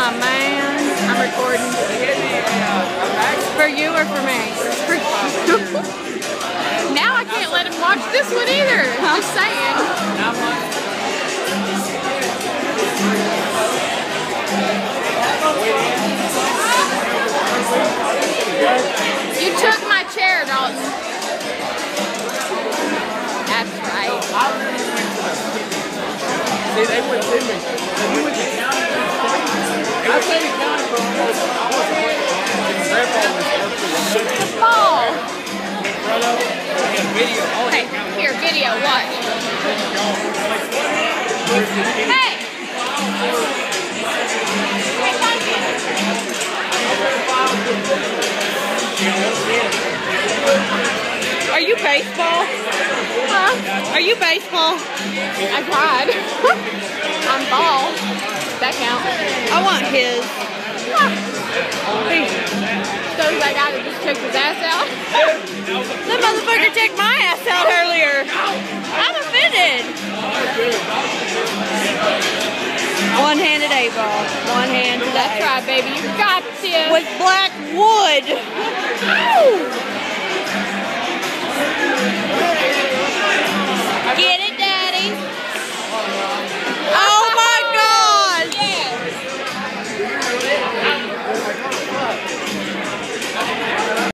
my man. I'm recording. For you or for me? Now I can't let him watch this one either. Just saying. You took my chair, Dalton. That's right. See, they went to me. Front of it. We had video. Hey, here, video, watch. Hey! Hey, thank you. Are you baseball? Huh? Are you baseball? I tried. I'm ball. That counts. I want his. So is that guy that just took his ass out? stick my ass out earlier. I'm offended. One-handed eight ball. One hand. That's right, baby. You got it With black wood. Get it, Daddy. Oh.